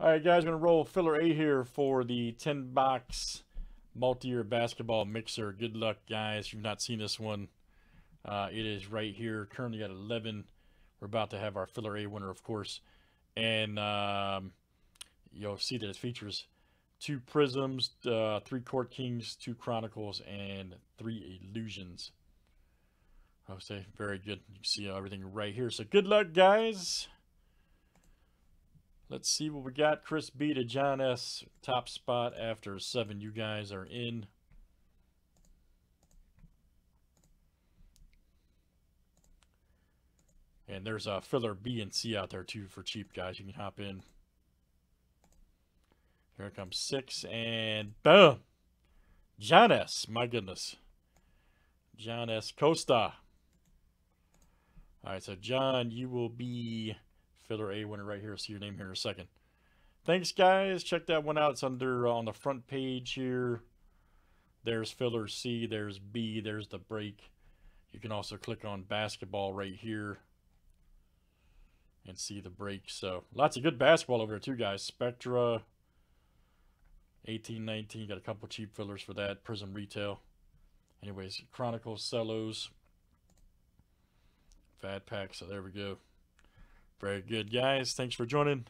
All right, guys, we're going to roll filler A here for the 10 box multi-year basketball mixer. Good luck, guys. If you've not seen this one, uh, it is right here. Currently at 11. We're about to have our filler A winner, of course. And um, you'll see that it features two Prizms, uh, three Court Kings, two Chronicles, and three Illusions. I would say very good. You can see everything right here. So good luck, guys. Let's see what we got. Chris B to John S. Top spot after seven. You guys are in. And there's a filler B and C out there too for cheap guys. You can hop in. Here comes six and boom. John S. My goodness. John S. Costa. All right, so John, you will be filler A winner right here. See your name here in a second. Thanks, guys. Check that one out. It's under uh, on the front page here. There's filler C. There's B. There's the break. You can also click on basketball right here and see the break. So lots of good basketball over there too, guys. Spectra, 1819. Got a couple cheap fillers for that. Prizm Retail. Anyways, Chronicles, Cellos, Fat Pack. So there we go. Very good, guys. Thanks for joining.